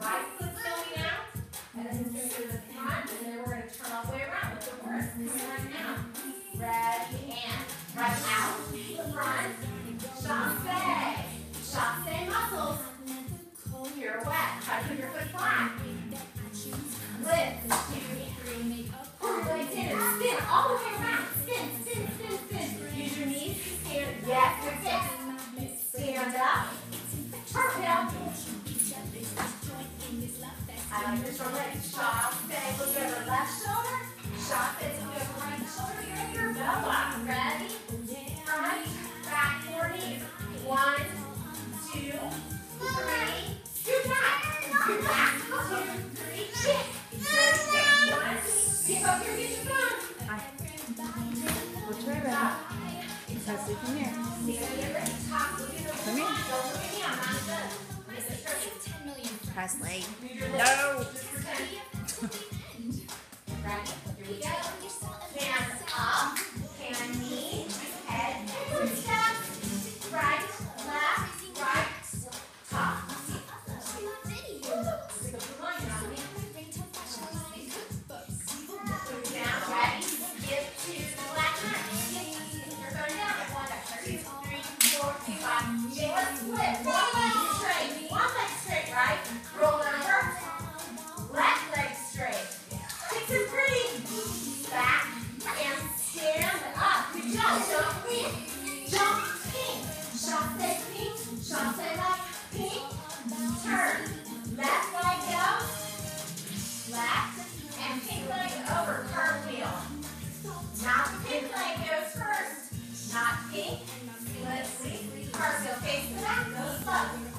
right foot's going out, and then we're going to turn all the way around with the horse. Coming. Ready, and right out, front, chasse. Chasse muscles. Pirouette. Try to keep your foot flat. Lift, two, three, legs in spin all the way around. Spin, spin, spin, spin. One. Ready? Chasse. Look over left shoulder. Chasse. Look over right shoulder. Get your boa. Ready? Front, back, four knees. One, two, three. Scoot back. Scoot back. Two, three. Shift. One. Your come here. Here. Come here. I'm not. Presley. No. Not pink. Let's see. Cartwheel face the back.